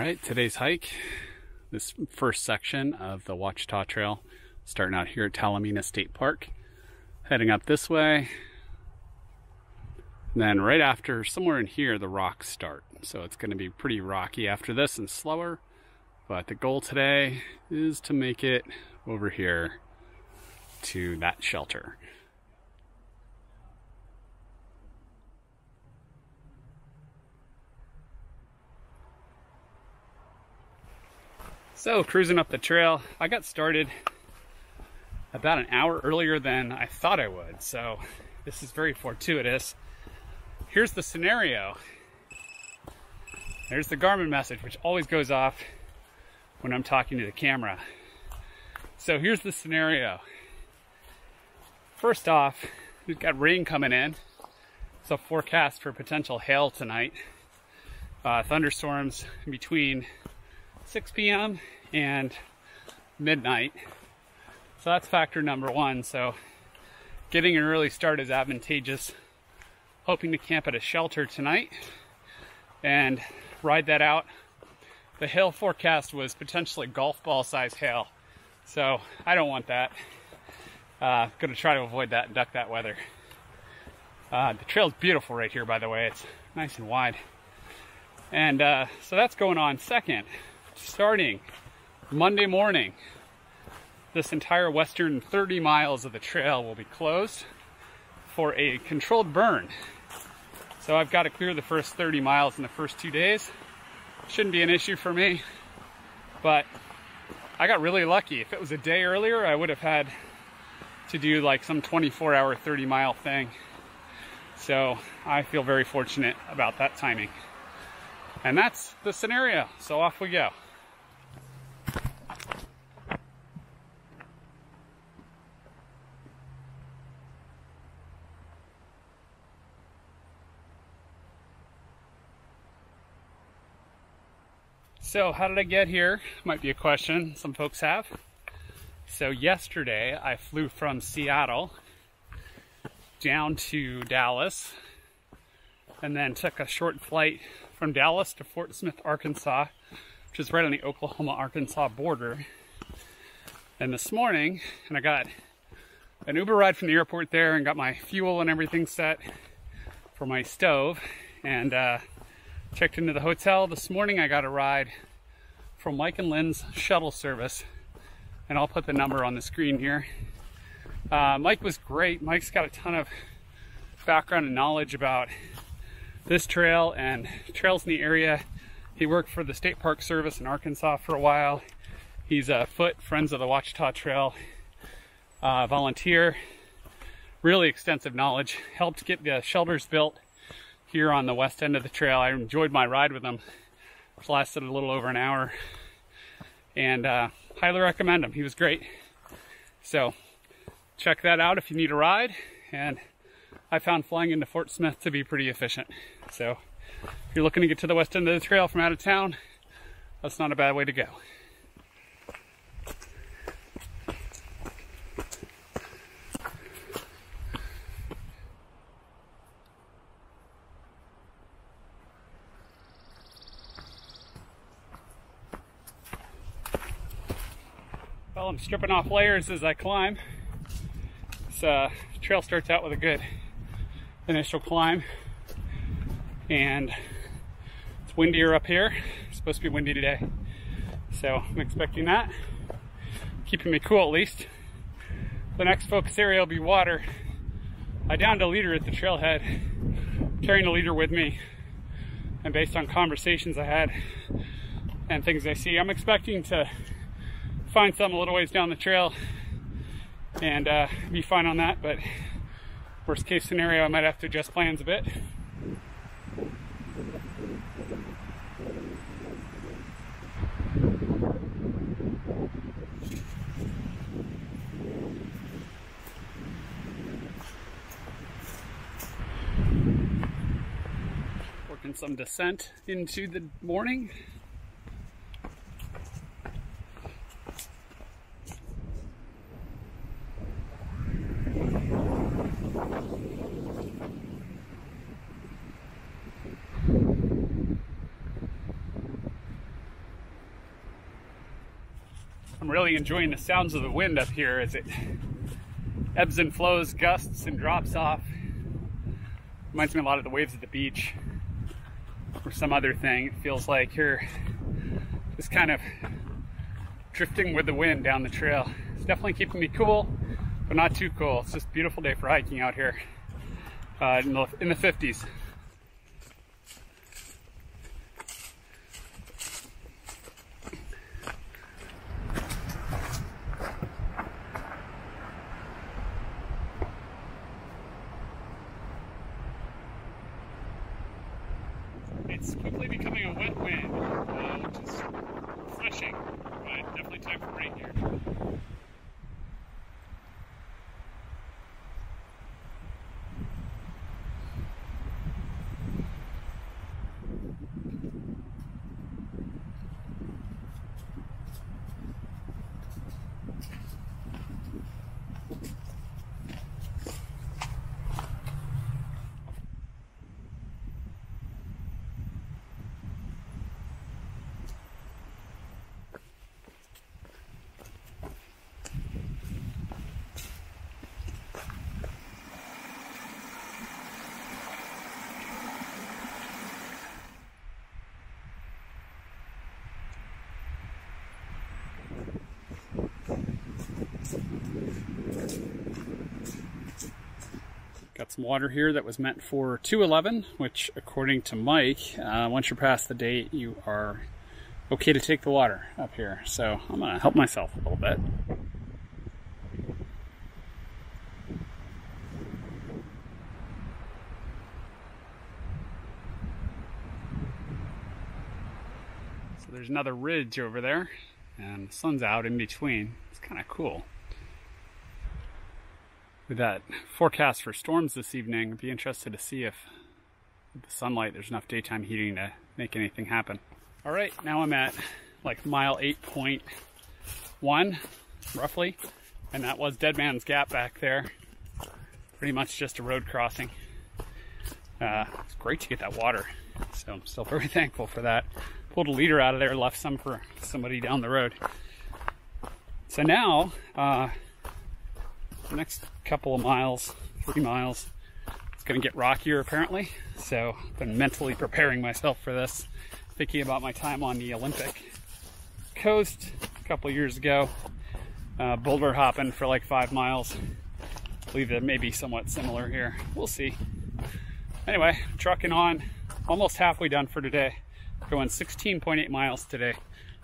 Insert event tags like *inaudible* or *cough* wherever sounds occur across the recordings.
right, today's hike, this first section of the Ouachita Trail, starting out here at Talimena State Park, heading up this way. And then right after, somewhere in here, the rocks start. So it's going to be pretty rocky after this and slower. But the goal today is to make it over here to that shelter. So, cruising up the trail, I got started about an hour earlier than I thought I would. So, this is very fortuitous. Here's the scenario. There's the Garmin message, which always goes off when I'm talking to the camera. So, here's the scenario. First off, we've got rain coming in. It's a forecast for potential hail tonight. Uh, thunderstorms between 6 p.m. and midnight. So that's factor number one. So getting an early start is advantageous. Hoping to camp at a shelter tonight and ride that out. The hail forecast was potentially golf ball size hail. So I don't want that. Uh, gonna try to avoid that and duck that weather. Uh, the trail's beautiful right here, by the way. It's nice and wide. And uh, so that's going on second starting Monday morning. This entire western 30 miles of the trail will be closed for a controlled burn. So I've got to clear the first 30 miles in the first two days. Shouldn't be an issue for me, but I got really lucky. If it was a day earlier, I would have had to do like some 24 hour, 30 mile thing. So I feel very fortunate about that timing. And that's the scenario. So off we go. So, how did I get here? Might be a question some folks have. So, yesterday I flew from Seattle down to Dallas and then took a short flight from Dallas to Fort Smith, Arkansas, which is right on the Oklahoma Arkansas border. And this morning, and I got an Uber ride from the airport there and got my fuel and everything set for my stove and uh, checked into the hotel. This morning I got a ride from Mike and Lynn's shuttle service, and I'll put the number on the screen here. Uh, Mike was great. Mike's got a ton of background and knowledge about this trail and trails in the area. He worked for the State Park Service in Arkansas for a while. He's a foot Friends of the Ouachita Trail uh, volunteer. Really extensive knowledge. Helped get the shelters built here on the west end of the trail. I enjoyed my ride with him, which lasted a little over an hour. And uh, highly recommend him. He was great. So check that out if you need a ride. And I found flying into Fort Smith to be pretty efficient. So if you're looking to get to the west end of the trail from out of town, that's not a bad way to go. Well, I'm stripping off layers as I climb. This uh, trail starts out with a good initial climb, and it's windier up here. It's supposed to be windy today, so I'm expecting that. Keeping me cool at least. The next focus area will be water. I downed a liter at the trailhead, carrying a liter with me, and based on conversations I had and things I see, I'm expecting to find some a little ways down the trail and uh, be fine on that. But worst case scenario, I might have to adjust plans a bit. Working some descent into the morning. Really enjoying the sounds of the wind up here as it ebbs and flows, gusts and drops off. Reminds me a lot of the waves at the beach or some other thing. It feels like you're just kind of drifting with the wind down the trail. It's definitely keeping me cool, but not too cool. It's just a beautiful day for hiking out here uh, in, the, in the 50s. It's quickly becoming a wet wind, uh, which is refreshing, but definitely time for rain here. Got some water here that was meant for 211, which according to Mike, uh, once you're past the date, you are okay to take the water up here. So I'm gonna help myself a little bit. So there's another ridge over there and the sun's out in between. It's kind of cool that forecast for storms this evening, I'd be interested to see if the sunlight there's enough daytime heating to make anything happen. All right, now I'm at like mile 8.1 roughly, and that was Dead Man's Gap back there. Pretty much just a road crossing. Uh, it's great to get that water, so I'm still *laughs* very thankful for that. Pulled a liter out of there, left some for somebody down the road. So now, uh, the next couple of miles, three miles, it's going to get rockier apparently. So I've been mentally preparing myself for this, thinking about my time on the Olympic coast a couple years ago, uh, boulder hopping for like five miles. I believe it may be somewhat similar here. We'll see. Anyway, trucking on, almost halfway done for today. Going 16.8 miles today,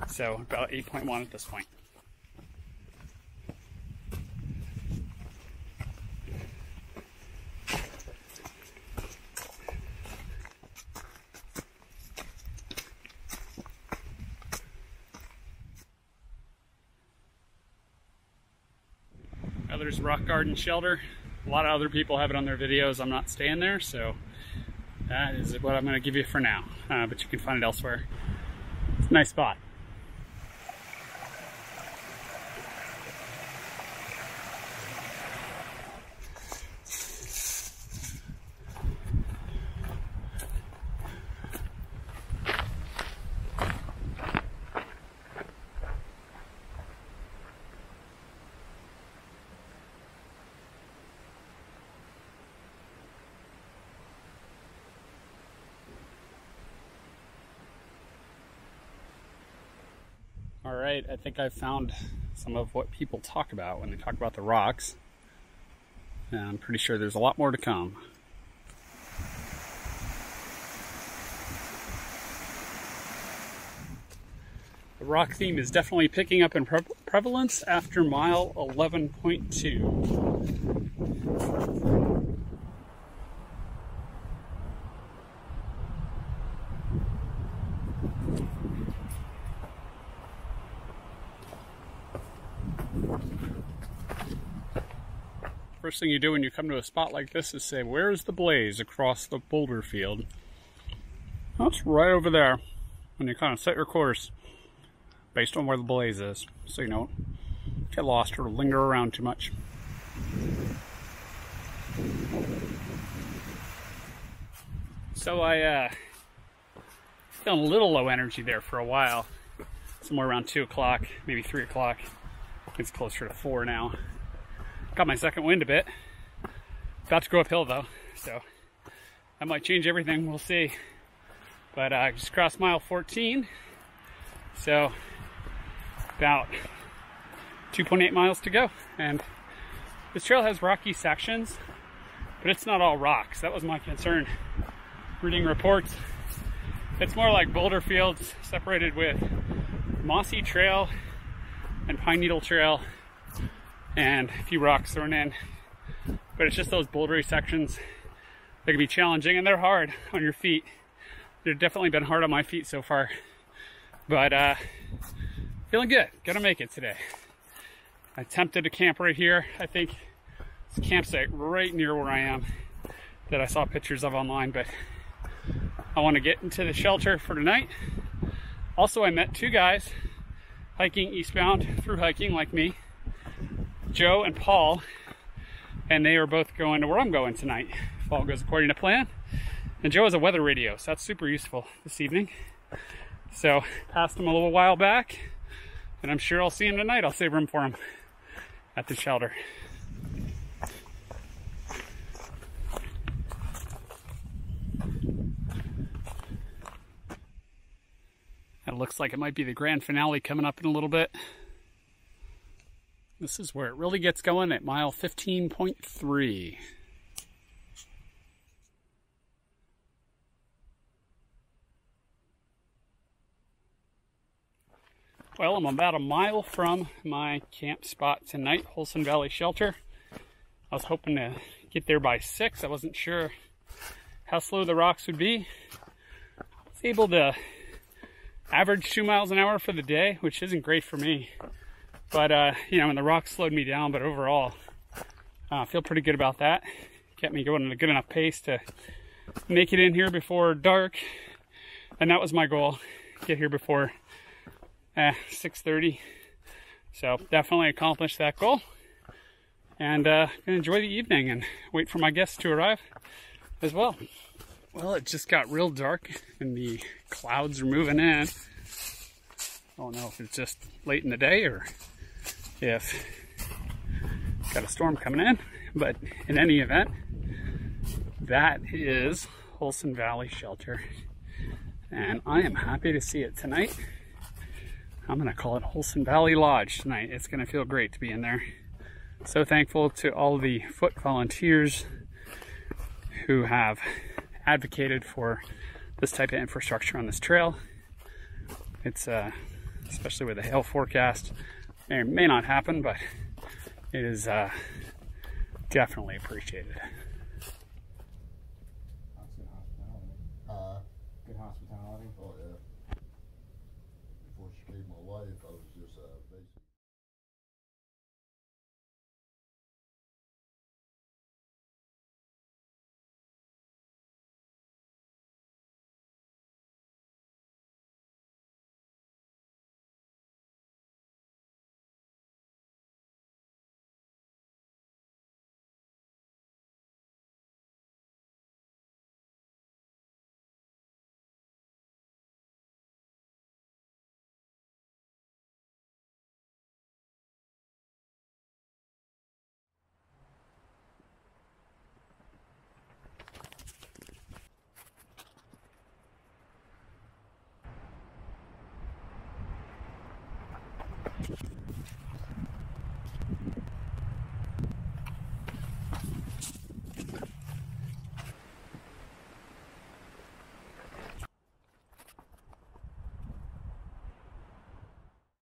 so about 8.1 at this point. Now there's Rock Garden Shelter. A lot of other people have it on their videos. I'm not staying there, so that is what I'm going to give you for now. Uh, but you can find it elsewhere. It's a nice spot. All right, I think I've found some of what people talk about when they talk about the rocks. And I'm pretty sure there's a lot more to come. The rock theme is definitely picking up in pre prevalence after mile 11.2. First thing you do when you come to a spot like this is say, where's the blaze across the boulder field? That's right over there. And you kind of set your course based on where the blaze is. So you don't get lost or linger around too much. So I uh, feeling a little low energy there for a while. somewhere around 2 o'clock, maybe 3 o'clock. It's closer to 4 now. Got my second wind a bit. About to go uphill though, so that might change everything. We'll see. But I uh, just crossed mile 14, so about 2.8 miles to go. And this trail has rocky sections, but it's not all rocks. That was my concern. Reading reports, it's more like boulder fields separated with mossy trail and pine needle trail and a few rocks thrown in. But it's just those bouldery sections that can be challenging and they're hard on your feet. They've definitely been hard on my feet so far. But uh, feeling good. Gonna make it today. I attempted to camp right here. I think it's a campsite right near where I am that I saw pictures of online, but I want to get into the shelter for tonight. Also, I met two guys hiking eastbound through hiking like me, Joe and Paul, and they are both going to where I'm going tonight. If all goes according to plan. And Joe has a weather radio, so that's super useful this evening. So, passed him a little while back, and I'm sure I'll see him tonight. I'll save room for him at the shelter. It looks like it might be the grand finale coming up in a little bit. This is where it really gets going at mile 15.3. Well, I'm about a mile from my camp spot tonight, Holson Valley Shelter. I was hoping to get there by 6. I wasn't sure how slow the rocks would be. I was able to average two miles an hour for the day, which isn't great for me. But, uh, you know, and the rocks slowed me down, but overall, I uh, feel pretty good about that. Kept me going at a good enough pace to make it in here before dark. And that was my goal, get here before eh, 6.30. So definitely accomplished that goal. And uh, gonna enjoy the evening and wait for my guests to arrive as well. Well, it just got real dark and the clouds are moving in. I don't know if it's just late in the day or if got a storm coming in, but in any event, that is Holson Valley Shelter. And I am happy to see it tonight. I'm to call it Holson Valley Lodge tonight. It's to feel great to be in there. So thankful to all the foot volunteers who have advocated for this type of infrastructure on this trail. It's uh, especially with the hail forecast, may may not happen, but it is uh, definitely appreciated.